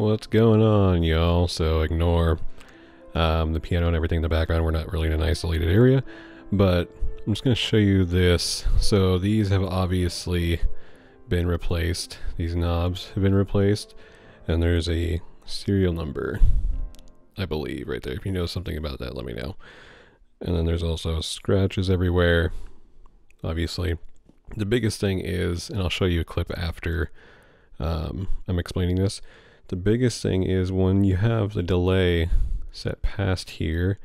what's going on, y'all? So ignore um, the piano and everything in the background. We're not really in an isolated area, but I'm just going to show you this. So these have obviously been replaced. These knobs have been replaced, and there's a serial number, I believe, right there. If you know something about that, let me know. And then there's also scratches everywhere, obviously. The biggest thing is, and I'll show you a clip after um, I'm explaining this. The biggest thing is when you have the delay set past here,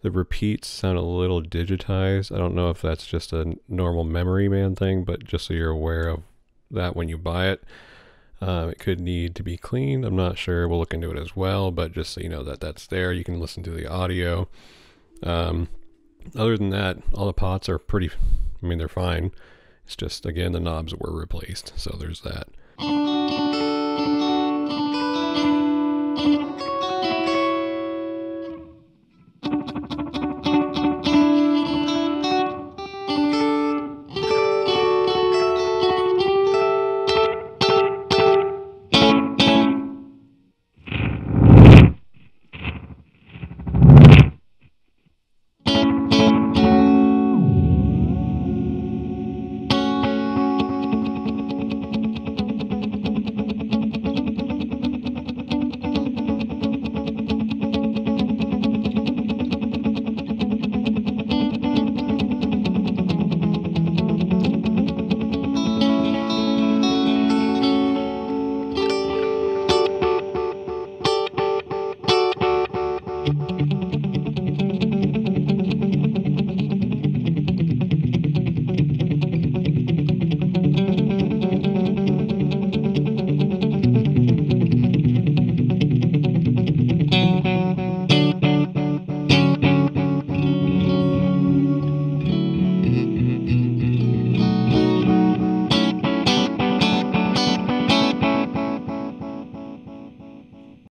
the repeats sound a little digitized. I don't know if that's just a normal memory man thing, but just so you're aware of that when you buy it. Uh, it could need to be cleaned. I'm not sure. We'll look into it as well, but just so you know that that's there, you can listen to the audio. Um, other than that, all the pots are pretty, I mean, they're fine. It's just, again, the knobs were replaced. So there's that.